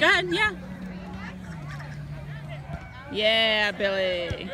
Go yeah. Yeah, Billy.